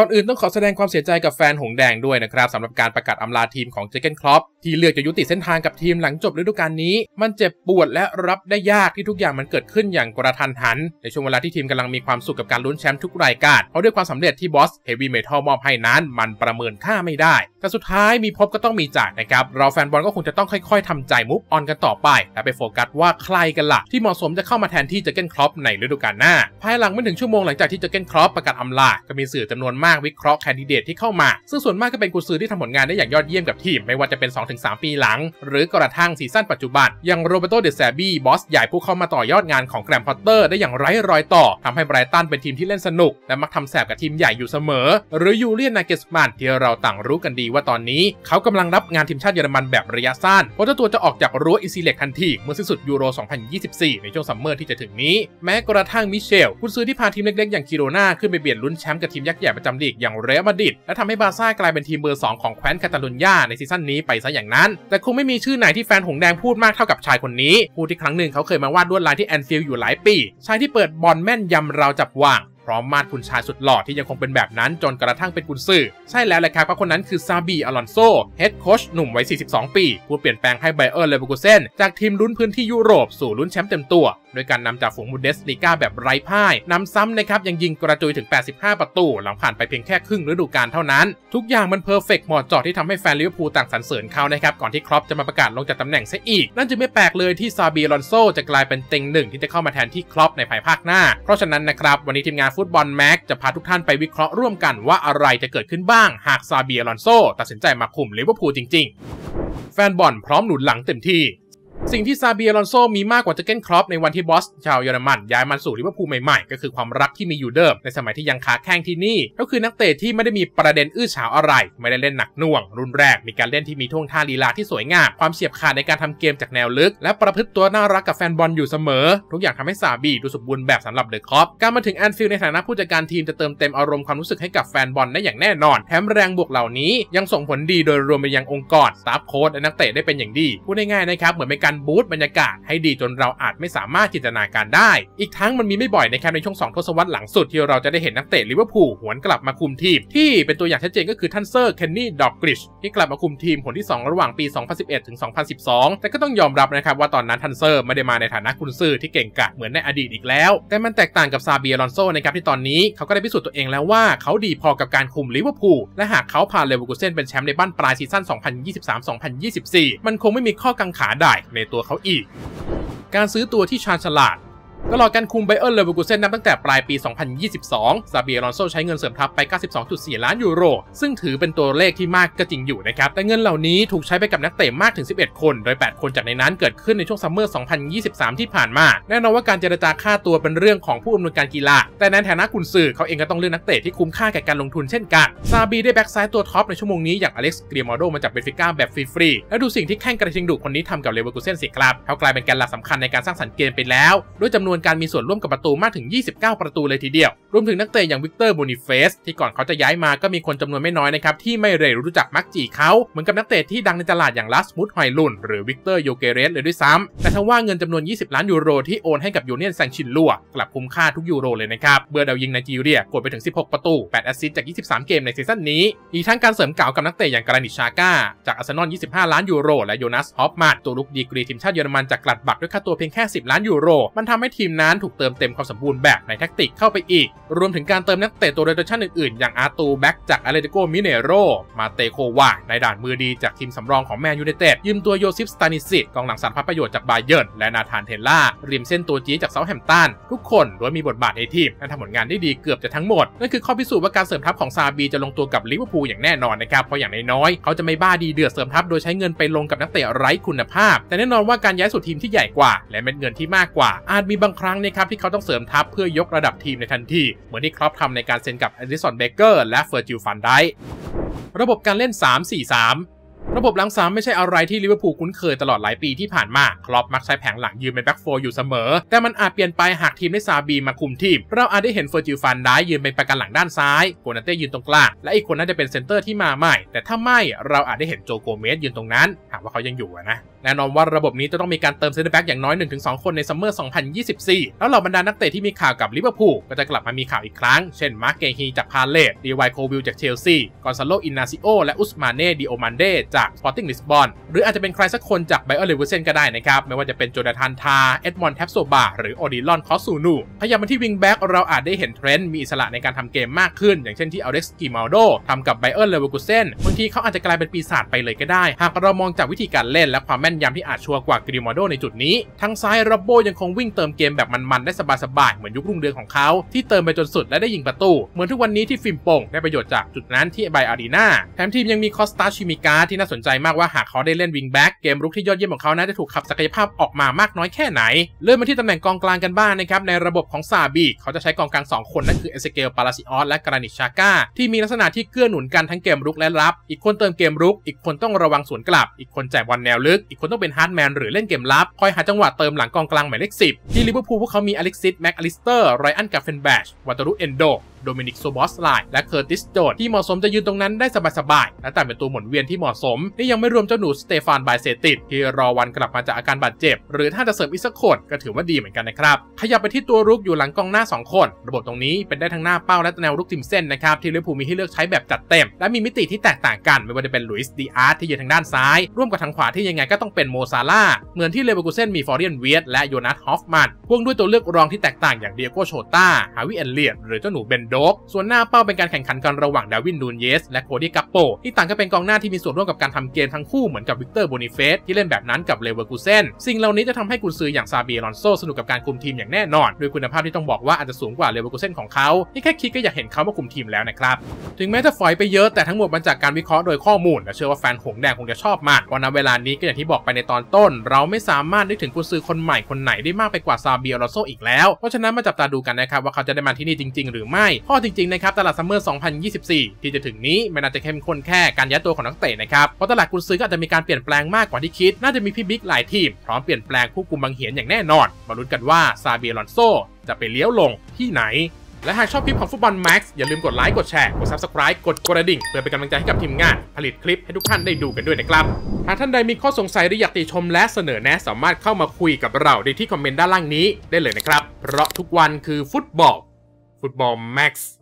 ก่อนอื่นต้องขอแสดงความเสียใจกับแฟนหงแดงด้วยนะครับสำหรับการประกาศอำลาทีมของเจอร์เกนคล็อปป์ที่เลือกจะยุติเส้นทางกับทีมหลังจบฤดูกาลนี้ มันเจ็บปวดและรับได้ยากที่ทุกอย่างมันเกิดขึ้นอย่างกระทันหัน ในช่วงเวลาที่ทีมกำลังมีความสุขกับการลุ้นแชมป์ทุกรายการเพราะด้วยความสำเร็จที่บอส heavy metal มอบให้นั้น มันประเมินค่าไม่ได้ แต่สุดท้ายมีพบก็ต้องมีจากนะครับ เราแฟนบอลก็คงจะต้องค่อยๆทำใจ move on กันต่อไป และไปโฟกัสว่าใครกันล่ะที่เหมาะสมจะเข้ามาแทนที่เจอร์เกนคล็อปป์ในฤดูกาลหน้า ภายหลังไม่ถึงชั่วโมงหลังจากที่เจอร์เกนคล็อปป์ประกาศอำลาก็มีสื่อจำนวนมากวิเคราะห์แคนดิเดตที่เข้ามา ซึ่งส่วนมากก็เป็นกุนซือที่ทำผลงานได้อย่างยอดเยี่ยมกับทีมไม่ว่าจะเป็น2-3 ปีหลัง หรือกระทั่งซีซั่นปัจจุบันอย่างโรแบร์โตเดแซร์บี้บอสใหญ่ผู้เข้ามาต่อยอดงานของแกรแฮมพอตเตอร์ได้อย่างไร้รอยต่อทำให้ไบรตันเป็นทีมที่เล่นสนุก และมักทำแสบกับทีมใหญ่อยู่เสมอ หรือยูเลียนนาเกลส์มันน์ที่เราต่างรู้กันดีว่าตอนนี้ เขากำลังรับงานทีมชาติเยอรมันแบบระยะสั้นเพราะเจ้าตัวจะออกจากรั้วอินทรีเหล็กทันทีเมื่อสิ้นสุดยูโร 2024 ในช่วงซัมเมอร์ที่จะถึงนี้ แม้กระทั่งมิเชลกุนซือที่พาทีมเล็กๆอย่างกิโรนาขึ้นไปเบียดลุ้นแชมป์กับทีมยักษ์ใหญ่ประจำลีกอย่างเรอัลมาดริดและทำให้บาร์ซ่ากลายเป็นทีมเบอร์2ของแคว้นคาตาลุญญาในซีซั่นนี้ไปซะอย่างนั้น แต่คงไม่มีชื่อไหนที่แฟนหงแดงพูดมากเท่ากับชายคนนี้ ผู้ที่ครั้งหนึ่งเขาเคยมาวาดลวดลายที่แอนฟิลด์อยู่หลายปี ชายที่เปิดบอลแม่นยำราวจับวางพร้อมมาดคุณชายสุดหล่อที่ยังคงเป็นแบบนั้นจนกระทั่งเป็นกุนซือใช่แล้วแหละครับเพราะคนนั้นคือซาบีอลอนโซเฮดโค้ชหนุ่มวัย 42 ปี ผู้เปลี่ยนแปลงให้ไบเออร์เลเวอร์กูเซนจากทีมลุ้นพื้นที่ยุโรปสู่ลุ้นแชมป์เต็มตัว โดยการนำจ่าฝูงบุนเดสลีกาแบบไร้พ่ายนำซ้ำนะครับยังยิงกระจุยถึง 85 ประตู หลังผ่านไปเพียงแค่ครึ่งฤดูกาลเท่านั้น ทุกอย่างมัน perfect เหมาะเจาะที่ทำให้แฟนลิเวอร์พูลต่างสรรเสริญเขานะครับก่อนที่คล็อปป์จะมาประกาศลงจากตำแหน่งซะอีก นั่นจึงไม่แปลกเลยที่ซาบีอลอนโซจะกลายเป็นเต็งหนึ่งที่จะเข้ามาแทนที่คล็อปป์ในภายภาคหน้า เพราะฉะนั้นนะครับวันนี้ทีมงานฟุตบอลแม็กจะพาทุกท่านไปวิเคราะห์ร่วมกันว่าอะไรจะเกิดขึ้นบ้าง หากซาบีอลอนโซตัดสินใจมาคุมลิเวอร์พูลจริง ๆ แฟนบอลพร้อมหนุนหลังเต็มที่ สิ่งที่ซาบีอลอนโซมีมากกว่าเจอร์เกนคล็อปป์ในวันที่บอสชาวเยอรมันย้ายมาสู่ลิเวอร์พูลใหม่ๆ ก็คือความรักที่มีอยู่เดิมในสมัยที่ยังค้าแข่งที่นี่ ก็คือนักเตะที่ไม่ได้มีประเด็นอื้อฉาวอะไร ไม่ได้เล่นหนักหน่วง รุนแรงมีการเล่นที่มีท่วงท่าลีลาที่สวยงามความเฉียบขาดในการทำเกมจากแนวลึก และประพฤติตัวน่ารักกับแฟนบอลอยู่เสมอ ทุกอย่างทำให้ซาบีดูสมบูรณ์แบบสำหรับเดอะค็อปการมาถึงแอนฟิลด์ในฐานะผู้จัดการทีมจะเติมเต็มอารมณ์ความรู้สึกให้กับแฟนบอลได้อย่างแน่นอนแถมแรงบวกเหล่านี้ยังส่งผลดีโดยรวมไปยังองค์กรสตาฟโค้ชและนักเตะได้เป็นอย่างดีพูดง่ายๆนะครับเหมือนเป็นการ boost บรรยากาศให้ดีจนเราอาจไม่สามารถจินตนาการได้ อีกทั้งมันมีไม่บ่อยนะครับในช่วง2ทศวรรษหลังสุดที่เราจะได้เห็นนักเตะลิเวอร์พูลหวนกลับมาคุมทีม ที่เป็นตัวอย่างชัดเจนก็คือท่านเซอร์เคนนี่ดัลกลิชที่กลับมาคุมทีมหนที่ 2 ระหว่างปี 2011 ถึง 2012 แต่ก็ต้องยอมรับนะครับว่าตอนนั้นท่านเซอร์ไม่ได้มาในฐานะกุนซือที่เก่งกาจเหมือนในอดีตอีกแล้ว แต่มันแตกต่างกับซาเบียลอนโซนะครับที่ตอนนี้เขาก็ได้พิสูจน์ตัวเองแล้วว่าเขาดีพอกับการคุมลิเวอร์พูลและหากเขาพาเลเวอร์กูเซนเป็นแชมป์ในบั้นปลายซีซั่น 2023-2024 มันคงไม่มีข้อกังขาใดในตัวเขาอีก การซื้อตัวที่ชาญฉลาด ตลอดการคุมไบเออร์เลเวอร์กูเซนนับตั้งแต่ปลายปี 2022 ซาเบีอลอนโซใช้เงินเสริมทัพไป 92.4 ล้านยูโร ซึ่งถือเป็นตัวเลขที่มากก็จริงอยู่นะครับ แต่เงินเหล่านี้ถูกใช้ไปกับนักเตะมากถึง 11 คน โดย 8 คนจากในนั้นเกิดขึ้นในช่วงซัมเมอร์ 2023 ที่ผ่านมา แน่นอนว่าการเจรจาค่าตัวเป็นเรื่องของผู้อำนวยการกีฬา แต่ในฐานะกุนซือเขาเองก็ต้องเลือกนักเตะที่คุ้มค่าแก่การลงทุนเช่นกัน ซาบีได้แบ็กซ้ายตัวท็อปในชั่วโมงนี้อย่างอเล็กซ์กริมัลโด้มาจากเบนฟิก้าแบบฟรีๆ แล้วดูสิ่งที่แข้งกระทิงดุคนนี้ทำกับเลเวอร์กูเซนสิครับเขากลายเป็นแกนหลักสำคัญในการสร้างสรรค์เกมไปแล้วด้วยจำนวนการมีส่วนร่วมกับประตูมากถึง 29 ประตูเลยทีเดียว รวมถึงนักเตะอย่างวิกเตอร์โบนิเฟสที่ก่อนเขาจะย้ายมาก็มีคนจำนวนไม่น้อยนะครับที่ไม่เคยรู้จักมักจี่เขาเหมือนกับนักเตะที่ดังในตลาดอย่างราสมุสฮอยลุนด์หรือวิกเตอร์โยเกเรสเลยด้วยซ้ำแต่ถ้าว่าเงินจำนวน 20 ล้านยูโรที่โอนให้กับยูเนียนแซงชินลัวกลับคุ้มค่าทุกยูโรเลยนะครับเบอร์ดาวยิงไนจีเรียกดไปถึง 16 ประตู 8 แอสซิสต์จาก 23 เกมในซีซั่นนี้ อีกทั้งการเสริมเก๋ากับนักเตะอย่างกรานิชาก้าจากอาร์เซนอล 25 ล้านยูโรและโยนัสฮอฟมันตัวรุกดีกรีทีมชาติเยอรมันจากกลัดบัคด้วยค่าตัวเพียงแค่ 10 ล้านยูโรมันทำให้ทีมนั้นถูกเติมเต็มความสมบูรณ์แบบในแทคติกเข้าไปอีก รวมถึงการเติมนักเตะตัวโดยชั่นอื่นๆ อย่างอาร์ตูแบ็กจากแอตเลติโกมิเนโรมาเตจโควาร์นายด่านมือดีจากทีมสำรองของแมนยูไนเต็ดยืมตัวโยซิฟสตานิสิตกองหลังสารพัดประโยชน์จากบาเยิร์นและนาธานเทลล่าริมเส้นตัวจี๊ดจากเซาแฮมตันทุกคนล้วนมีบทบาทในทีมและทำผลงานได้ดีเกือบจะทั้งหมดนั่นคือข้อพิสูจน์ว่าการเสริมทัพของซาบีจะลงตัวกับลิเวอร์พูลอย่างแน่นอนนะครับเพราะอย่างน้อยๆเขาจะไม่บ้าดีเดือดเสริมทัพโดยใช้เงินไปลงกับนักเตะไร้คุณภาพ แต่แน่นอนว่าการย้ายสู่ทีมที่ใหญ่กว่า และเม็ดเงินที่มากกว่าอาจมีบางางครั้งนะครับที่เขาต้องเสริมทัพเพื่อยกระดับทีมในทันที เหมือนที่คลอปทำในการเซ็นกับอลิสซงเบ็คเกอร์และเฟอร์จิลฟานไดค์ระบบการเล่น 3-4-3 ระบบหลังสามไม่ใช่อะไรที่ลิเวอร์พูลคุ้นเคยตลอดหลายปีที่ผ่านมา คลอปมักใช้แผงหลังยืนเป็น back four อยู่เสมอ แต่มันอาจเปลี่ยนไปหากทีมได้ซาบีมาคุมทีม เราอาจได้เห็นเฟอร์จิลฟานไดค์ยืนเป็นปราการหลังด้านซ้ายโกนาเต้ยืนตรงกลาง และอีกคนน่าจะเป็นเซนเตอร์ที่มาใหม่ แต่ถ้าไม่เราอาจได้เห็นโจโกเมสยืนตรงนั้นหากว่าเขายังอยู่นะแน่นอนว่าระบบนี้จะต้องมีการเติมเซนเตอร์แบ็กอย่างน้อย 1-2 คนในซัมเมอร์ 2024 แล้วเหล่าบรรดานักเตะที่มีข่าวกับลิเวอร์พูลก็จะกลับมามีข่าวอีกครั้ง เช่น มาร์กเกฮีจากพาเลซลีวายโคลวิลล์จากเชลซี กอนซาโลอินนาซิโอ และอุสมาเน่ดิโอมันเดจากสปอร์ติ้งลิสบอนหรืออาจจะเป็นใครสักคนจากไบเออร์เลเวอร์เซนก็ได้นะครับไม่ว่าจะเป็นโจนาธานทา เอ็ดมอนแทปโซบาหรือโอดิลอนคอสซูนูพยายามมาที่วิงแบ็กเราอาจได้เห็นเทรนต์มีอิสระในการทำเกมมากขึ้น อย่างเช่นที่อเล็กซ์กริมัลโด้ทำกับไบเออร์เลเวอร์กูเซนบางทีเขาอาจจะกลายเป็นปีศาจไปเลยก็ได้ หากเรามองจากวิธีการเล่นและความแม่นยำที่อาจชัวร์กว่ากริมัลโด้ในจุดนี้ทางซ้ายร็อบโบ้ยังคงวิ่งเติมเกมแบบมันๆได้สบายๆเหมือนยุครุ่งเรืองของเขาที่เติมไปจนสุดและได้ยิงประตูเหมือนทุกวันนี้ที่ฟิล์มโป่งได้ประโยชน์จากจุดนั้นที่ไบอารีนาแถมทีมยังมีคอสตาชิมิกาที่น่าสนใจมากว่าหากเขาได้เล่นวิงแบ็กเกมรุกที่ยอดเยี่ยมของเขานั้นจะถูกขับศักยภาพออกมามากน้อยแค่ไหนเริ่มมาที่ตำแหน่งกองกลางกันบ้างนะครับในระบบของซาบีเขาจะใช้กองกลาง 2 คนนั่นคือเอเซเกลปาราซิออสและกรานิชาก้าที่มีลักษณะที่เกื้อหนุนกันทั้งเกมรุกและรับ อีกคนเติมเกมรุก อีกคนต้องระวังสวนกลับ อีกคนแจกบอลแนวลึก อีกคนต้องเป็น hard man หรือเล่นเกมรับ คอยหาจังหวะเติมหลังกองกลางหมายเลข10ที่ลิเวอร์พูลพวกเขามีอเล็กซิสแม็กอลิสเตอร์ไรอันกราเฟนแบร์ชวาตารุเอนโดโดมินิกโซบอสไลน์และเคอร์ติสโจนส์ที่เหมาะสมจะยืนตรงนั้นได้สบายๆ และแต่เป็นตัวหมุนเวียนที่เหมาะสม นี่ยังไม่รวมเจ้าหนูสเตฟานบายเซติดที่รอวันกลับมาจากอาการบาดเจ็บ หรือถ้าจะเสริมอีกสักคนก็ถือว่าดีเหมือนกันนะครับ ขยับไปที่ตัวรุกอยู่หลังกองหน้า 2 คน ระบบตรงนี้เป็นได้ทั้งหน้าเป้าและแนวรุกริมเส้นนะครับที่ลิเวอร์พูลมีให้เลือกใช้แบบจัดเต็ม และมีมิติที่แตกต่างกันไม่ว่าจะเป็นหลุยส์ดิอาซที่ยืนทางด้านซ้าย ร่วมกับทางขวาที่ยังไงก็ต้องเป็นโมซาล่าเหมือนที่เลเวอร์คูเซนมีฟลอเรียนเวียร์ตซ์และโยนัสฮอฟมันพ่วงด้วยตัวเลือกรองที่แตกต่างอย่างเดียโกโชต้าฮาร์วีย์เอลเลียตต์หรือเจ้าหนูเบนโด๊กส่วนหน้าเป้าเป็นการแข่งขันกันระหว่างดาวินนูนเยสและโคดี้กัปโปที่ต่างก็เป็นกองหน้าที่มีส่วนร่วมกับการทำเกมทั้งคู่เหมือนกับวิกเตอร์โบนิเฟสที่เล่นแบบนั้นกับเลเวอร์คูเซนสิ่งเหล่านี้จะทำให้กุนซืออย่างซาบีลอนโซสนุกกับการคุมทีมอย่างแน่นอนด้วยคุณภาพที่ต้องบอกว่าอาจจะสูงกว่าเลเวอร์คูเซนของเขาที่แค่คิดก็อยากเห็นเขามาคุมทีมแล้วนะครับถึงแม้จะฝอยไปเยอะแต่ทั้งหมดมาจากการวิเคราะห์โดยข้อมูลและเชื่อว่าแฟนหงส์แดงคงจะชอบมากเพราะณเวลานี้ก็อย่างที่บอกไปในตอนต้น เราไม่สามารถนึกถึงกุนซือคนใหม่คนไหนได้มากไปกว่าซาบีลอนโซอีกแล้วเพราะฉะนั้นมาจับตาดูกันนะครับว่าเขาจะได้มาที่นี่จริง ๆ หรือไม่ข้อจริงๆนะครับตลาดซัมเมอร์ 2024 ที่จะถึงนี้มันอาจจะเข้มข้นแค่การย้ายตัวของนักเตะนะครับเพราะตลาดกุนซือก็อาจจะมีการเปลี่ยนแปลงมากกว่าที่คิด น่าจะมีพี่บิ๊กหลายทีม พร้อมเปลี่ยนแปลงผู้กุมบางเหียนอย่างแน่นอนมาลุ้นกันว่าซาเบียลอนโซจะไปเลี้ยวลงที่ไหนและหากชอบคลิปของฟุตบอลแม็กซ์อย่าลืมกดไลค์ กดแชร์ กด Subscribe กดกระดิ่ง เพื่อเป็นกำลังใจให้กับทีมงาน ผลิตคลิปให้ทุกท่านได้ดูกันด้วยนะครับ หากท่านใดมีข้อสงสัยหรืออยากติชมและเสนอแนะสามารถเข้ามาคุยกับเราได้ที่คอมเมนต์ด้านล่างนี้ได้เลยนะครับ เพราะทุกวันคือฟุตบอล football max